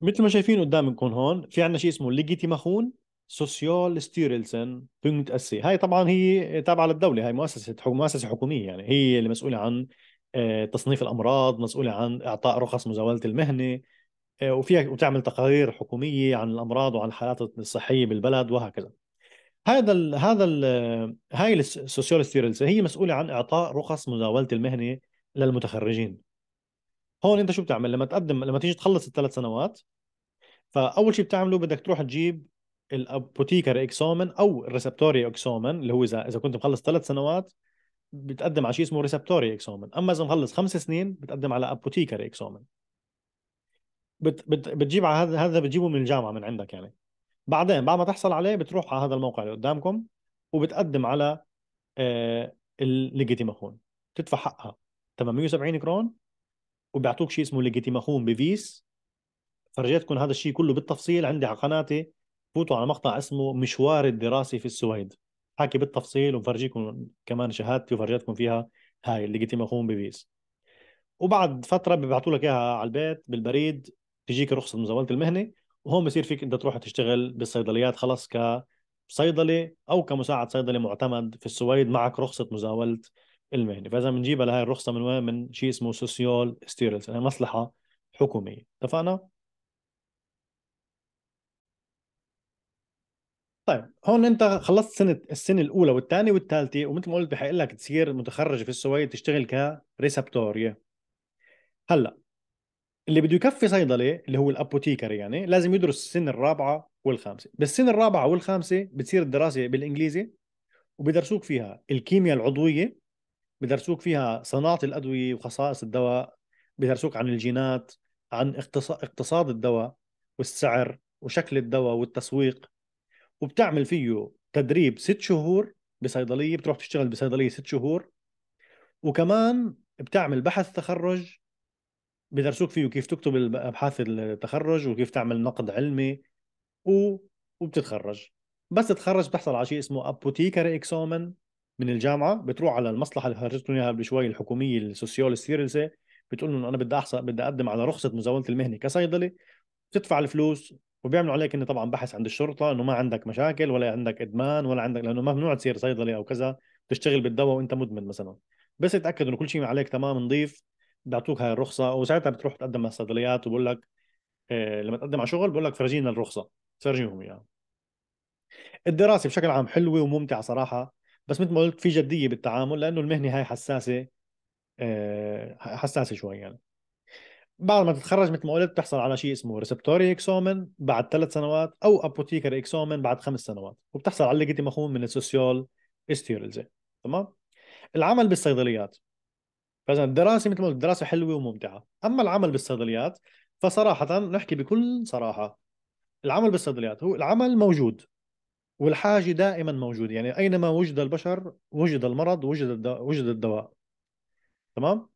مثل ما شايفين قدامكم هون في عندنا شيء اسمه legitimation Socialstyrelsen punkt se هاي طبعا هي تابعة للدولة هاي مؤسسة مؤسسة حكومية يعني. هي اللي مسؤولة عن آه، تصنيف الأمراض مسؤولة عن إعطاء رخص مزاولة المهنة. آه، وفيها وتعمل تقارير حكومية عن الأمراض وعن الحالات الصحية بالبلد وهكذا. هذا ال هذا ال هاي styrelsen هي مسؤولة عن إعطاء رخص مزاولة المهنة للمتخرجين. هون أنت شو بتعمل؟ لما تقدم لما تيجي تخلص الثلاث سنوات فأول شيء بتعمله بدك تروح تجيب ال apotekarexamen أو ال receptarieexamen اللي هو إذا إذا كنت مخلص ثلاث سنوات بتقدم على شيء اسمه receptarieexamen أما إذا مخلص خمس سنين بتقدم على apotekarexamen بت بت بتجيب على هذا هذا بتجيبه من الجامعة من عندك يعني. بعدين بعد ما تحصل عليه بتروح على هذا الموقع اللي قدامكم وبتقدم على آه الليجيتيماخون تدفع حقها. 870 كرون وبيعطوك شيء اسمه ليجيتيماخون بفيس. فرجيتكم هذا الشيء كله بالتفصيل. عندي على قناتي فوتوا على مقطع اسمه مشوار الدراسي في السويد. حكي بالتفصيل وفرجيكم كمان شهادتي وفرجيتكم فيها هاي اللي بفيس. وبعد فترة ببعثوا لك إياها على البيت بالبريد. تجيك رخصة مزاوله المهنة وهون بصير فيك إنت تروح تشتغل بالصيدليات خلص كصيدلي أو كمساعد صيدلي معتمد في السويد معك رخصة مزاولة المهنة. فإذا بنجيبها لهي الرخصة من وين؟ من شيء اسمه Socialstyrelsen يعني مصلحة حكومية. اتفقنا؟ طيب هون أنت خلصت سنة السنة الأولى والثانية والثالثة ومثل ما قلت بحق لك تصير متخرج في السويد تشتغل كريسبتوريا. هلأ اللي بده يكفي صيدلي اللي هو الابوتيكري يعني لازم يدرس السنة الرابعة والخامسة. بالسنه الرابعة والخامسة بتصير الدراسة بالإنجليزي وبدرسوك فيها الكيمياء العضوية بدرسوك فيها صناعة الأدوية وخصائص الدواء بدرسوك عن الجينات عن اقتصاد الدواء والسعر وشكل الدواء والتسويق. وبتعمل فيه تدريب ست شهور بصيدلية بتروح تشتغل بصيدلية ست شهور. وكمان بتعمل بحث تخرج بدرسوك فيه كيف تكتب ابحاث التخرج وكيف تعمل نقد علمي و... وبتتخرج. بس تتخرج بتحصل على شيء اسمه apotekarexamen من الجامعة. بتروح على المصلحة اللي خرجتكم إياها بشوي الحكومية ال Socialstyrelsen بتقول لهم أنا بدي احصل بدي أقدم على رخصة مزاولة المهنة كصيدلي بتدفع الفلوس وبيعملوا عليك إنه طبعا بحث عند الشرطة إنه ما عندك مشاكل ولا عندك إدمان ولا عندك لأنه ممنوع تصير صيدلي أو كذا. تشتغل بالدواء وأنت مدمن مثلا. بس يتاكد إنه كل شيء عليك تمام نظيف. بيعطوك هاي الرخصة وساعتها بتروح تقدم على الصيدليات وبقول لك إيه لما تقدم على شغل بقول لك فرجينا الرخصة تفرجيهم إياها. الدراسة بشكل عام حلوة وممتعة صراحة بس مثل ما قلت في جدية بالتعامل لأنه المهنة هاي حساسة إيه حساسة شوي يعني. بعد ما تتخرج مثل ما قلت بتحصل على شيء اسمه receptarieexamen بعد ثلاث سنوات أو apotekarexamen بعد خمس سنوات وبتحصل على اللي مخون من ال Socialstyrelsen تمام؟ العمل بالصيدليات. فإذا الدراسة مثل ما قلت الدراسه حلوة وممتعة. أما العمل بالصيدليات فصراحة نحكي بكل صراحة العمل بالصيدليات هو العمل موجود والحاجة دائما موجودة. يعني أينما وجد البشر وجد المرض وجد الدواء وجد الدواء. تمام؟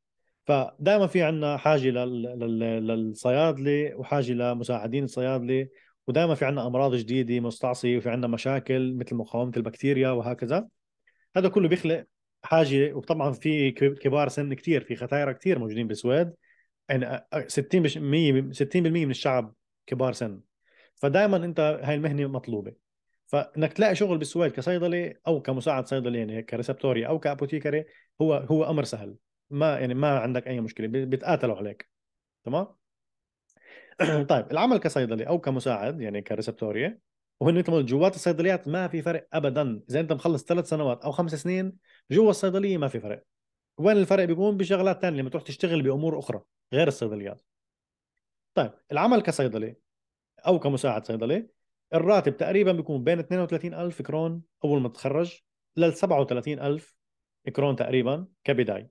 فدائما في عندنا حاجة للصيادلة وحاجة لمساعدين الصيادلة ودائما في عندنا أمراض جديدة مستعصية وفي عندنا مشاكل مثل مقاومة البكتيريا وهكذا. هذا كله بيخلق حاجة وطبعا في كبار سن كثير في ختايرة كثير موجودين بالسويد. يعني 60% 60% من الشعب كبار سن. فدائما أنت هاي المهنة مطلوبة. فإنك تلاقي شغل بالسويد كصيدلي أو كمساعد صيدلي يعني ك receptarie أو ك apotekare هو هو أمر سهل. ما يعني ما عندك أي مشكلة بيتقاتلوا عليك. تمام؟ طيب العمل كصيدلي أو كمساعد يعني كريسبتوريا وهن جوات الصيدليات ما في فرق ابدا. إذا أنت مخلص ثلاث سنوات أو خمس سنين جوا الصيدلية ما في فرق. وين الفرق بيكون بشغلات ثانية لما تروح تشتغل بأمور أخرى غير الصيدليات. طيب العمل كصيدلي أو كمساعد صيدلي الراتب تقريبا بيكون بين 32000 كرون أول ما تتخرج لل 37000 كرون تقريبا كبداية.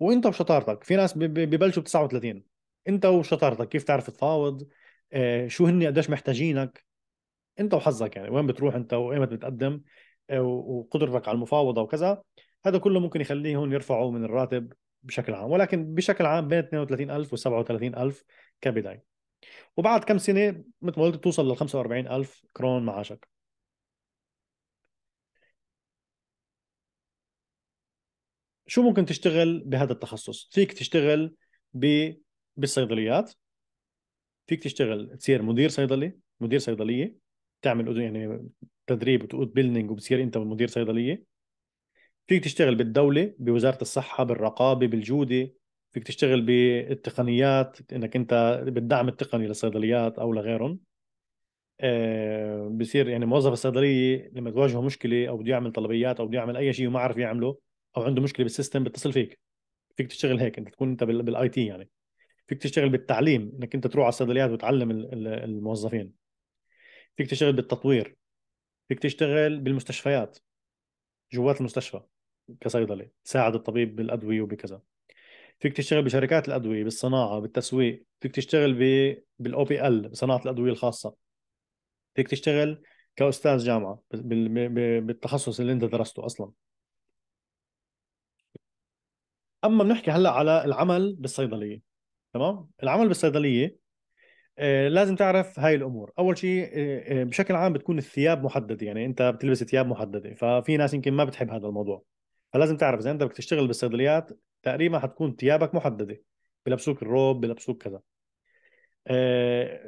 وأنت وشطارتك في ناس ببلشوا ب 39 أنت وشطارتك كيف تعرف تفاوض؟ آه، شو هن قديش محتاجينك؟ أنت وحظك يعني وين بتروح أنت وايمت بتقدم؟ آه، وقدرتك على المفاوضة وكذا. هذا كله ممكن يخليهم يرفعوا من الراتب بشكل عام ولكن بشكل عام بين 32000 و 37000 كبداية. وبعد كم سنة مثل ما قلت توصل لل 45000 كرون معاشك. شو ممكن تشتغل بهذا التخصص؟ فيك تشتغل ب... بالصيدليات. فيك تشتغل تصير مدير صيدلي مدير صيدلية تعمل يعني تدريب وتقود بيلدينج وبتصير أنت مدير صيدلية. فيك تشتغل بالدولة بوزارة الصحة بالرقابة بالجودة فيك تشتغل بالتقنيات إنك أنت بالدعم التقني للصيدليات أو لغيرهم. آه بصير يعني موظف الصيدلية لما تواجهه مشكلة أو بده يعمل طلبيات أو بده يعمل أي شيء وما عرف يعمله أو عنده مشكلة بال system بيتصل فيك. فيك تشتغل هيك أنت تكون أنت بال IT يعني. فيك تشتغل بالتعليم إنك أنت تروح على الصيدليات وتعلم الموظفين. فيك تشتغل بالتطوير. فيك تشتغل بالمستشفيات جوات المستشفى. كصيدلي تساعد الطبيب بالأدوية وبكذا. فيك تشتغل بشركات الأدوية بالصناعة بالتسويق فيك تشتغل بال APL بصناعة الأدوية الخاصة. فيك تشتغل كأستاذ جامعة بالتخصص اللي أنت درسته أصلا. أما بنحكي هلأ على العمل بالصيدلية تمام؟ العمل بالصيدلية آه، لازم تعرف هاي الأمور. أول شيء آه، آه، بشكل عام بتكون الثياب محددة يعني أنت بتلبس ثياب محددة ففي ناس يمكن ما بتحب هذا الموضوع. فلازم تعرف إذا أنت بدك تشتغل بالصيدليات تقريبا حتكون ثيابك محددة بلبسوك الروب بلبسوك كذا.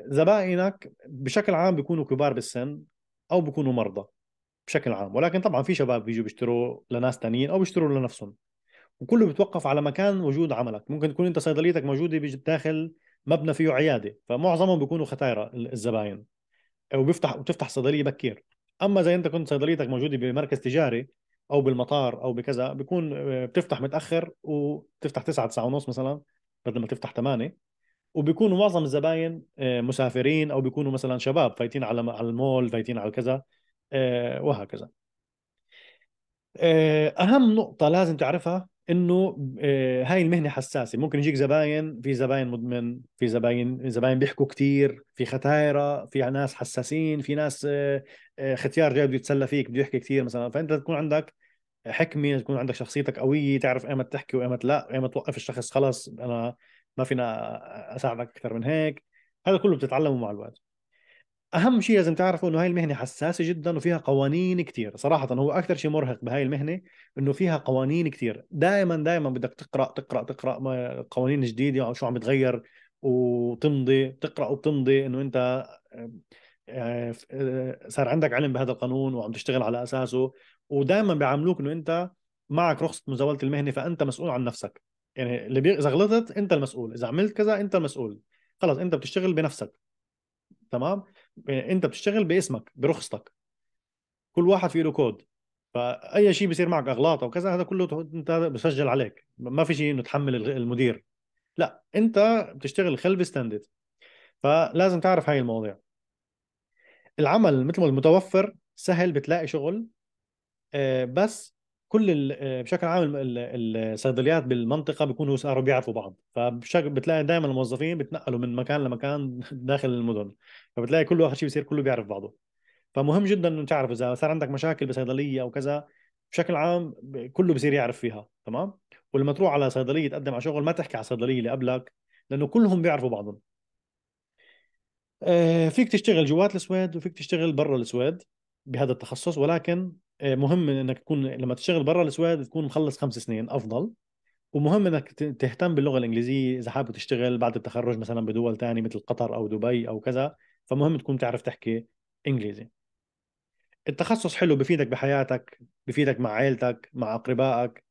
زبائنك بشكل عام بيكونوا كبار بالسن أو بيكونوا مرضى بشكل عام. ولكن طبعا في شباب بيجوا بيشتروا لناس تانيين أو بيشتروا لنفسهم. وكله بيتوقف على مكان وجود عملك. ممكن تكون أنت صيدليتك موجودة داخل مبنى فيه عيادة فمعظمهم بيكونوا ختايرة الزباين وبيفتح وتفتح صيدلية بكير. أما إذا أنت كنت صيدليتك موجودة بمركز تجاري أو بالمطار أو بكذا بيكون آه، بتفتح متأخر وتفتح 9 9 ونص مثلا بدل ما تفتح 8 وبيكونوا معظم الزباين آه، مسافرين أو بيكونوا مثلا شباب فايتين على على المول فايتين على كذا آه، وهكذا. أهم نقطة لازم تعرفها إنه هاي المهنة حساسة. ممكن يجيك زباين في زباين مدمن في زباين زباين بيحكوا كثير في ختايرة في ناس حساسين في ناس ختيار جاي بده يتسلى فيك بده يحكي كثير مثلا. فأنت تكون عندك حكمه تكون عندك شخصيتك قوية تعرف ايمت تحكي وايمت لا ايمت توقف الشخص خلص أنا ما فينا أساعدك أكثر من هيك. هذا كله بتتعلمه مع الوقت. أهم شيء لازم تعرفوا إنه هاي المهنة حساسة جدا وفيها قوانين كثير صراحة هو أكثر شيء مرهق بهاي المهنة إنه فيها قوانين كثير دائما دائما بدك تقرأ تقرأ تقرأ قوانين جديدة شو عم بتغير وتمضي تقرأ وتمضي إنه أنت آه، آه، صار عندك علم بهذا القانون وعم تشتغل على أساسه. ودائما بيعاملوك إنه أنت معك رخصة مزاولة المهنة فأنت مسؤول عن نفسك. يعني اللي بي... إذا غلطت أنت المسؤول إذا عملت كذا أنت المسؤول. خلص أنت بتشتغل بنفسك. تمام؟ أنت بتشتغل باسمك برخصتك. كل واحد في له كود. فأي شيء بيصير معك اغلاط أو كذا هذا كله أنت بسجل عليك. ما في شيء إنه تحمل المدير. لا أنت بتشتغل خلف standard فلازم تعرف هاي المواضيع. العمل مثل ما المتوفر سهل بتلاقي شغل. بس كل آه، بشكل عام الصيدليات بالمنطقة بيكونوا صاروا بيعرفوا بعض. فبشكل بتلاقي دائما الموظفين بتنقلوا من مكان لمكان داخل المدن. فبتلاقي كل واحد شيء بيصير كله بيعرف بعضه. فمهم جدا إنه تعرف إذا صار عندك مشاكل بصيدلية أو كذا بشكل عام كله بصير يعرف فيها تمام؟ ولما تروح على صيدلية تقدم على شغل ما تحكي على الصيدلية اللي قبلك لأنه كلهم بيعرفوا بعضهم. آه، فيك تشتغل جوات السويد وفيك تشتغل برا السويد بهذا التخصص ولكن آه، مهم إنك تكون لما تشتغل برا السويد تكون مخلص خمس سنين أفضل. ومهم إنك تهتم باللغة الإنجليزية إذا حابب تشتغل بعد التخرج مثلا بدول ثانية مثل قطر أو دبي أو كذا فمهم تكون تعرف تحكي إنجليزي. التخصص حلو بفيدك بحياتك بفيدك مع عائلتك مع أقربائك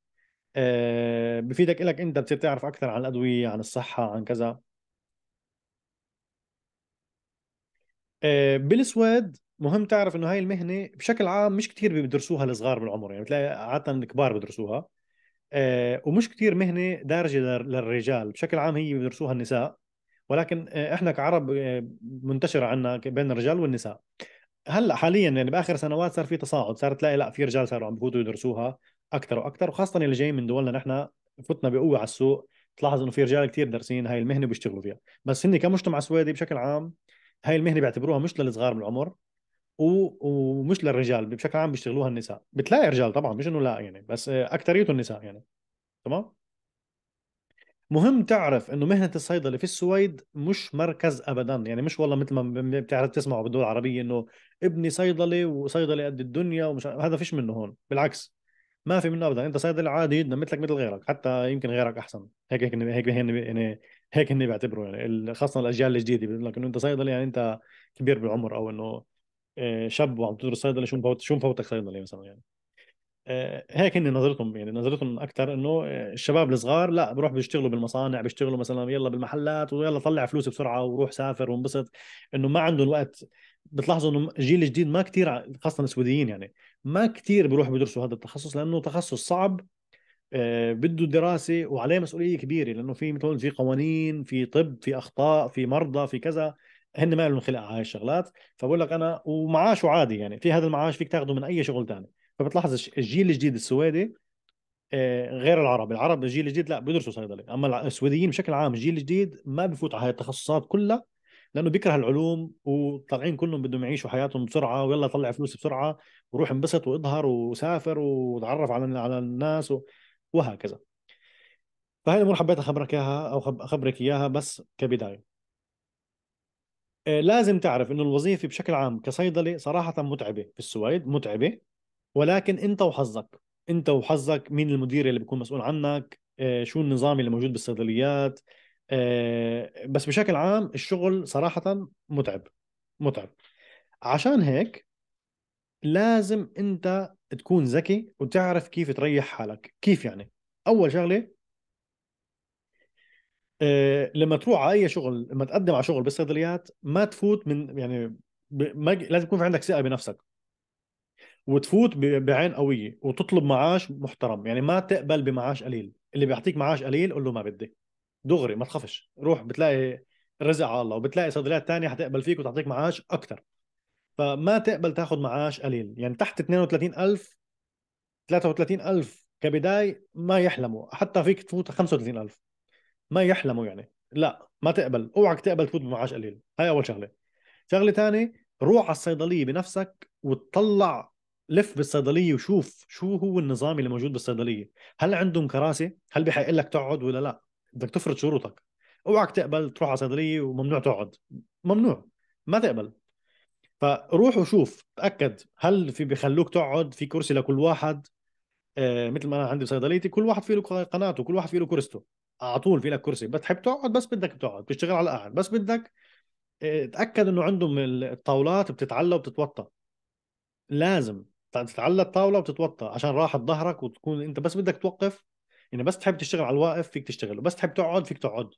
آه، بفيدك لك أنت بتصير تعرف أكثر عن الأدوية عن الصحة عن كذا. بالسويد مهم تعرف إنه هاي المهنة بشكل عام مش كثير بيدرسوها الصغار بالعمر يعني بتلاقي عادة الكبار بيدرسوها آه ومش كثير مهنة دارجة للرجال بشكل عام هي بيدرسوها النساء ولكن آه إحنا كعرب آه منتشرة عنا بين الرجال والنساء. هلأ حاليا يعني بآخر سنوات صار في تصاعد صار تلاقي لأ في رجال صاروا عم بفوتوا يدرسوها أكثر وأكثر وخاصة اللي جاي من دولنا نحن فتنا بقوة على السوق تلاحظ إنه في رجال كثير دارسين هاي المهنة وبيشتغلوا فيها. بس هن كمجتمع سويدي بشكل عام هاي المهنة بيعتبروها مش للصغار بالعمر و... ومش للرجال بشكل عام بيشتغلوها النساء. بتلاقي رجال طبعا مش إنه لا يعني بس اكثريته النساء يعني. تمام؟ مهم تعرف إنه مهنة الصيدلة في السويد مش مركز ابدا. يعني مش والله مثل ما بتعرف تسمعوا بالدول العربية إنه ابني صيدلي وصيدلي قد الدنيا ومش هذا فيش منه هون. بالعكس ما في منه ابدا. أنت صيدلي عادي مثلك مثل غيرك حتى يمكن غيرك أحسن. هيك هيك هيك يعني هيك هن بيعتبروا يعني خاصة الأجيال الجديدة بيقول لك إنه أنت صيدلي يعني أنت كبير بالعمر أو إنه آه، شاب وعم تدرس صيدلة شو مفوت شو مفوتك صيدلة مثلا يعني؟ آه، هيك هن نظرتهم يعني نظرتهم أكثر إنه آه، الشباب الصغار لا بروح بيشتغلوا بالمصانع بيشتغلوا مثلا يلا بالمحلات ويلا طلع فلوس بسرعة وروح سافر وانبسط إنه ما عندهم وقت. بتلاحظوا إنه الجيل الجديد ما كثير خاصة السعوديين يعني ما كثير بيروحوا بيدرسوا هذا التخصص لأنه تخصص صعب بده دراسة وعليه مسؤولية كبيرة لأنه في مثل في قوانين في طب في أخطاء في مرضى في كذا هن ما لهم خلق على هاي الشغلات. فبقول لك أنا ومعاشه عادي يعني في هذا المعاش فيك تاخذه من أي شغل ثاني فبتلاحظ الجيل الجديد السويدي آه، غير العرب العرب الجيل الجديد لا بيدرسوا صيدلة. أما السويديين بشكل عام الجيل الجديد ما بفوت على هاي التخصصات كلها لأنه بيكره العلوم وطالعين كلهم بدهم يعيشوا حياتهم بسرعة ويلا طلع فلوس بسرعة وروح انبسط وإظهر وسافر وتعرف على على الناس وهكذا. فهي الأمور حبيت أخبرك إياها أو أخبرك إياها بس كبداية. آه، لازم تعرف إنه الوظيفة بشكل عام كصيدلة صراحة متعبة في السويد متعبة. ولكن أنت وحظك أنت وحظك مين المدير اللي بيكون مسؤول عنك آه، شو النظام اللي موجود بالصيدليات. آه، بس بشكل عام الشغل صراحة متعب متعب. عشان هيك لازم أنت تكون ذكي وتعرف كيف تريح حالك. كيف يعني؟ أول شغلة آه، لما تروح على أي شغل لما تقدم على شغل بالصيدليات ما تفوت من يعني ما لازم يكون في عندك ثقة بنفسك. وتفوت بعين قوية وتطلب معاش محترم. يعني ما تقبل بمعاش قليل. اللي بيعطيك معاش قليل قول له ما بدي. دغري ما تخافش. روح بتلاقي رزق على الله. وبتلاقي صيدليات تانية حتقبل فيك وتعطيك معاش أكثر فما تقبل تاخذ معاش قليل. يعني تحت 32000 33000 كبداية ما يحلموا. حتى فيك تفوت 35000 ما يحلموا يعني. لا ما تقبل. أوعك تقبل تفوت بمعاش قليل. هاي أول شغلة. شغلة ثانية روح على الصيدلية بنفسك وتطلع لف بالصيدلية وشوف شو هو النظام اللي موجود بالصيدلية. هل عندهم كراسي؟ هل بحق لك تقعد ولا لا؟ بدك تفرض شروطك. أوعك تقبل تروح على صيدليه وممنوع تقعد. ممنوع. ما تقبل. فروح وشوف تأكد هل في بيخلوك تقعد في كرسي لكل واحد. آه مثل ما أنا عندي صيدليتي كل واحد في له قناته كل واحد في له كرسته. على طول في لك كرسي. بتحب تقعد؟ بس بدك تقعد. بتشتغل على قاعد بس بدك آه تأكد إنه عندهم الطاولات بتتعلى وبتتوطى. لازم تتعلى الطاولة وتتوطى عشان راحة ظهرك وتكون أنت بس بدك توقف. يعني بس تحب تشتغل على الواقف فيك تشتغل. وبس تحب تقعد فيك تقعد.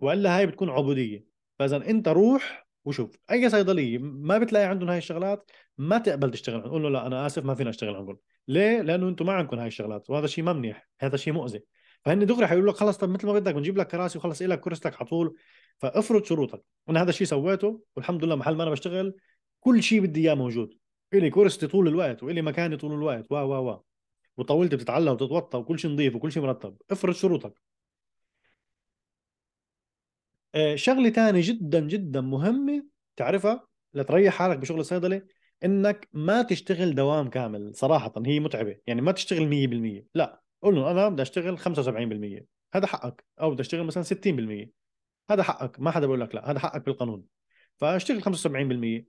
وإلا هاي بتكون عبودية. فإذا أنت روح وشوف أي صيدليه ما بتلاقي عندهم هاي الشغلات ما تقبل تشتغل قول له لا أنا آسف ما فينا نشتغل عندكم ليه؟ لأنه أنتم ما عندكم هاي الشغلات وهذا شيء ما منيح هذا شيء مؤذي. فهن دغري حيقولوا لك خلص طب مثل ما بدك بنجيب لك كراسي وخلص لك كرستك على طول. فافرض شروطك. أنا هذا الشيء سويته والحمد لله محل ما أنا بشتغل كل شيء بدي إياه موجود. إلي كرستي طول الوقت وإلي مكاني طول الوقت. وا وا وا. وطولت بتتعلى وتتوطى وكل شيء نظيف وكل شيء مرتب. افرض شروطك. شغلة ثانية جدا جدا مهمة تعرفها؟ لتريح حالك بشغل الصيدلة إنك ما تشتغل دوام كامل صراحة هي متعبة يعني ما تشتغل 100% لا قول أنا بدي أشتغل 75% هذا حقك أو بدي أشتغل مثلا 60% هذا حقك ما حدا بيقول لك لا هذا حقك بالقانون فأشتغل 75%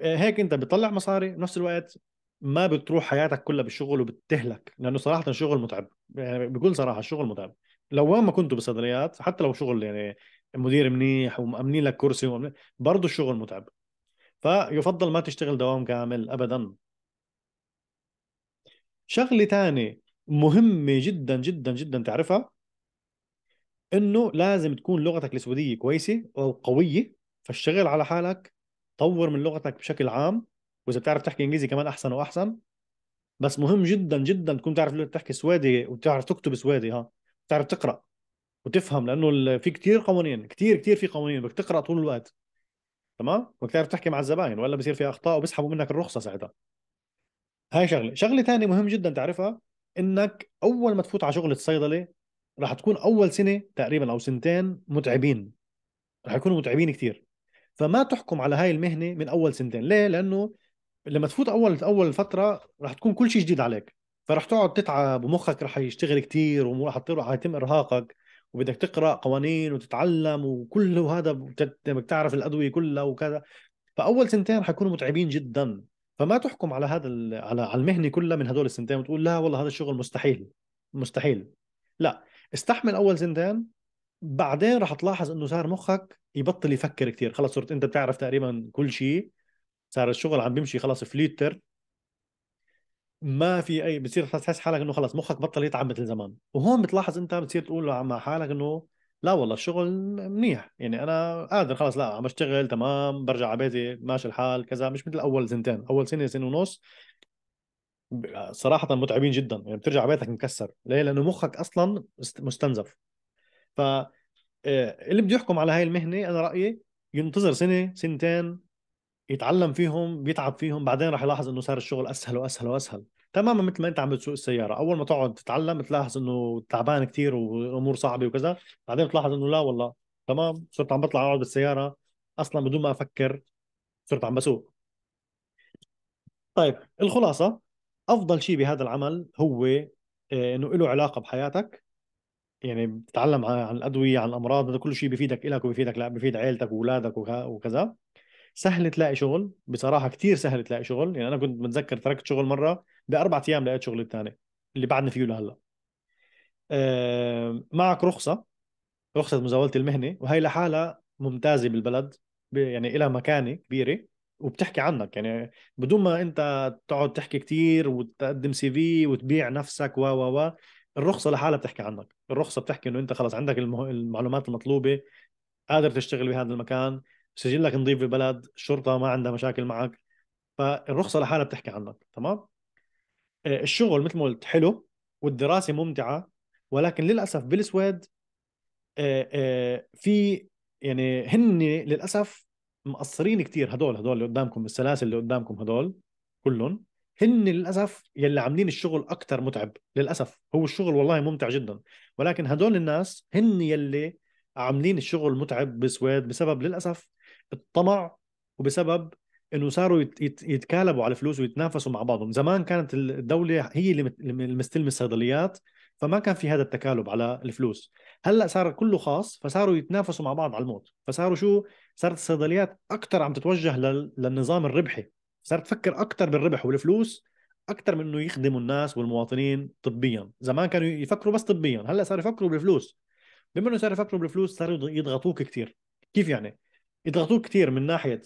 آه، هيك أنت بتطلع مصاري بنفس الوقت ما بتروح حياتك كلها بالشغل وبتهلك لأنه صراحة الشغل متعب يعني بقول صراحة الشغل متعب. لو وين ما كنتوا بالصيدليات حتى لو شغل يعني مدير منيح ومأمنين لك كرسي برضه الشغل متعب. فيفضل ما تشتغل دوام كامل ابدا. شغلة ثانية مهمة جدا جدا جدا تعرفها؟ إنه لازم تكون لغتك السويدية كويسة أو قوية فاشتغل على حالك طور من لغتك بشكل عام. وإذا بتعرف تحكي إنجليزي كمان أحسن وأحسن. بس مهم جدا جدا تكون تعرف تحكي سويدي وتعرف تكتب سويدي ها. تعرف تقرأ. وتفهم لأنه في كثير قوانين كثير كثير في قوانين بدك تقرأ طول الوقت. تمام؟ بدك تعرف تحكي مع الزباين ولا بصير في أخطاء وبيسحبوا منك الرخصة ساعتها. هاي شغلة. شغلة ثانية مهم جدا تعرفها إنك أول ما تفوت على شغلة الصيدلة راح تكون أول سنة تقريبا أو سنتين متعبين. راح يكونوا متعبين كثير فما تحكم على هاي المهنة من أول سنتين. ليه؟ لأنه لما تفوت أول أول فترة راح تكون كل شيء جديد عليك. فراح تقعد تتعب ومخك راح يشتغل كثير وراح يتم إرهاقك. وبدك تقرأ قوانين وتتعلم وكل هذا بدك تعرف الأدوية كلها وكذا. فأول سنتين حيكونوا متعبين جدا. فما تحكم على هذا على على المهنة كلها من هدول السنتين وتقول لا والله هذا الشغل مستحيل مستحيل. لا استحمل أول سنتين بعدين راح تلاحظ إنه صار مخك يبطل يفكر كثير خلص صرت أنت بتعرف تقريبا كل شيء صار الشغل عم بيمشي خلص فليتر. ما في أي بتصير تحس حالك إنه خلص مخك بطل يتعب مثل زمان. وهون بتلاحظ أنت بتصير تقول مع حالك إنه لا والله الشغل منيح. يعني أنا قادر خلص لا عم بشتغل تمام برجع على بيتي ماشي الحال كذا. مش مثل أول سنتين. أول سنة سنة ونص صراحة متعبين جدا. يعني بترجع بيتك مكسر. ليه؟ لأنه مخك أصلا مستنزف. ف آه، اللي بده يحكم على هاي المهنة أنا رأيي ينتظر سنة سنتين يتعلم فيهم بيتعب فيهم بعدين راح يلاحظ إنه صار الشغل أسهل وأسهل وأسهل. تماما مثل ما أنت عم بتسوق السيارة. أول ما تقعد تتعلم بتلاحظ إنه تعبان كثير وأمور صعبة وكذا. بعدين بتلاحظ إنه لا والله تمام صرت عم بطلع أقعد بالسيارة أصلا بدون ما أفكر صرت عم بسوق. طيب الخلاصة أفضل شيء بهذا العمل هو آه، إنه له علاقة بحياتك. يعني بتتعلم عن الأدوية عن الأمراض هذا كل شيء بيفيدك لك وبيفيدك لا بيفيد عائلتك وأولادك وكذا. سهل تلاقي شغل. بصراحة كثير سهل تلاقي شغل. يعني أنا كنت متذكر تركت شغل مرة بأربع أيام لقيت شغل الثاني اللي بعدني فيه لهلا أه معك رخصة. رخصة مزاوله المهنه وهي لحالها ممتازة بالبلد. يعني لها مكانة كبيرة. وبتحكي عنك. يعني بدون ما أنت تقعد تحكي كثير وتقدم سي في وتبيع نفسك و و و الرخصة لحالها بتحكي عنك. الرخصة بتحكي إنه أنت خلص عندك المعلومات المطلوبة قادر تشتغل بهذا المكان. سجلك نظيف بالبلد الشرطه ما عندها مشاكل معك. فالرخصة لحالها بتحكي عنك تمام؟ آه، الشغل مثل ما قلت حلو والدراسة ممتعة ولكن للأسف بالسويد آه، آه، في يعني هن للأسف مقصرين كثير هدول هدول اللي قدامكم السلاسل اللي قدامكم هدول كلهم. هن للأسف يلي عاملين الشغل أكثر متعب للأسف. هو الشغل والله ممتع جدا ولكن هدول الناس هن يلي عاملين الشغل متعب بالسويد بسبب للأسف الطمع وبسبب إنه صاروا يتكالبوا على الفلوس ويتنافسوا مع بعضهم. زمان كانت الدولة هي اللي مستلمة الصيدليات فما كان في هذا التكالب على الفلوس. هلأ صار كله خاص فصاروا يتنافسوا مع بعض على الموت. فصاروا شو؟ صارت الصيدليات أكثر عم تتوجه للنظام الربحي. صارت تفكر أكثر بالربح والفلوس أكثر من إنه يخدموا الناس والمواطنين طبيا. زمان كانوا يفكروا بس طبيا. هلأ صاروا يفكروا بالفلوس. بما إنه صاروا يفكروا بالفلوس صاروا يضغطوك كثير كيف يعني؟ يضغطوك كثير من ناحية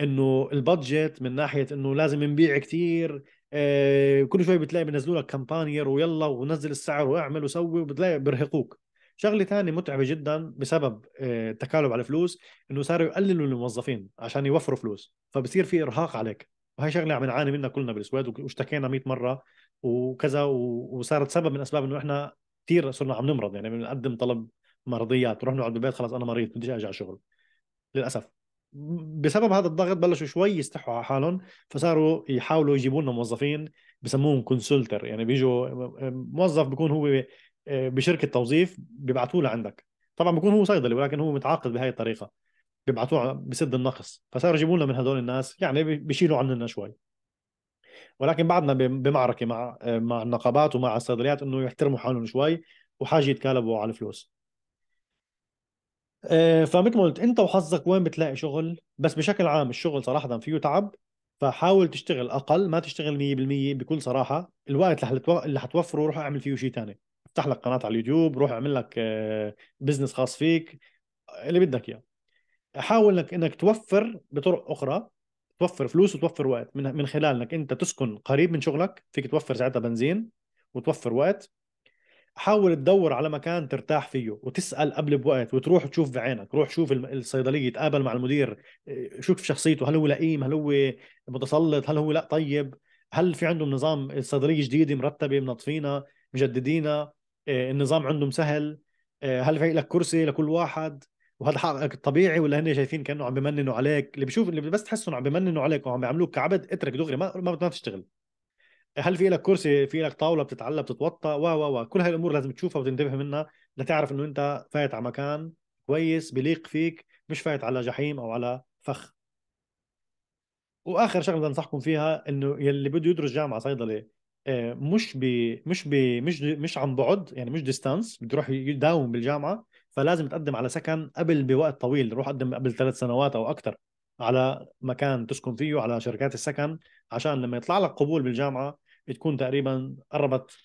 إنه البادجت من ناحية إنه لازم نبيع كثير آه كل شوي بتلاقي بينزلوا لك كامبانير ويلا ونزل السعر واعمل وسوي وبتلاقي برهقوك شغلة ثانية متعبة جدا بسبب آه تكالب على فلوس إنه صاروا يقللوا الموظفين عشان يوفروا فلوس فبصير في إرهاق عليك. وهي شغلة عم نعاني منها كلنا بالسويد واشتكينا 100 مرة وكذا وصارت سبب من أسباب إنه إحنا كثير صرنا عم نمرض يعني بنقدم طلب مرضيات نروح نقعد بالبيت خلاص أنا مريض بدي أرجع شغل. للأسف. بسبب هذا الضغط بلشوا شوي يستحوا على حالهم فصاروا يحاولوا يجيبوا لنا موظفين بسموهم كونسلتر يعني بيجوا موظف بيكون هو آه، بشركة توظيف بيبعثوه لعندك. طبعا بيكون هو صيدلي ولكن هو متعاقد بهي الطريقة. بيبعثوه بسد النقص. فصاروا يجيبوا لنا من هدول الناس يعني بيشيلوا عننا شوي. ولكن بعدنا بمعركة مع آه، مع النقابات ومع الصيدليات إنه يحترموا حالهم شوي وحاجة يتكالبوا على الفلوس. فمثل ما قلت انت وحظك وين بتلاقي شغل؟ بس بشكل عام الشغل صراحة فيه تعب فحاول تشتغل أقل ما تشتغل 100% بكل صراحة. الوقت اللي حتوفره روح اعمل فيه شيء ثاني افتح لك قناة على اليوتيوب روح اعمل لك بزنس آه، خاص فيك اللي بدك إياه. حاول انك إنك توفر بطرق أخرى توفر فلوس وتوفر وقت. من من خلال إنك أنت تسكن قريب من شغلك فيك توفر ساعتها بنزين وتوفر وقت. حاول تدور على مكان ترتاح فيه وتسأل قبل بوقت وتروح تشوف بعينك روح شوف الصيدلية يتقابل مع المدير شوف شخصيته هل هو لئيم هل هو متسلط هل هو لأ طيب هل في عندهم نظام الصيدلية جديدة مرتبة منظفينها مجددينها آه، النظام عندهم سهل آه، هل في لك كرسي لكل واحد وهذا حقك الطبيعي ولا هن شايفين كأنه عم بمننوا عليك؟ اللي بشوف اللي بس تحسهم عم بمننوا عليك وعم بيعملوك كعبد اترك دغري ما ما تشتغل هل في لك كرسي في لك طاولة بتتعلى بتتوطى و و و. كل هاي الأمور لازم تشوفها وتنتبه منها لتعرف إنه أنت فايت على مكان كويس بليق فيك مش فايت على جحيم أو على فخ. وآخر شغلة بدي أنصحكم فيها إنه يلي بده يدرس جامعة صيدلة آه، مش ب مش ب مش مش عن بعد يعني مش distans بده يروح يداوم بالجامعة فلازم تقدم على سكن قبل بوقت طويل. روح قدم قبل ثلاث سنوات أو أكثر على مكان تسكن فيه على شركات السكن عشان لما يطلع لك قبول بالجامعة تكون تقريبا قربت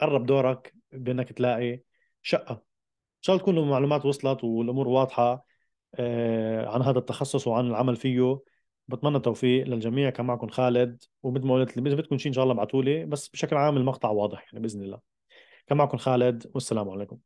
قرب دورك بأنك تلاقي شقة. إن شاء الله تكون المعلومات وصلت والأمور واضحة آه، عن هذا التخصص وعن العمل فيه. بتمنى التوفيق للجميع كان معكم خالد. ومثل ما قلت إذا بدكم شيء إن شاء الله ابعثوا لي بس بشكل عام المقطع واضح يعني بإذن الله. كان معكم خالد والسلام عليكم.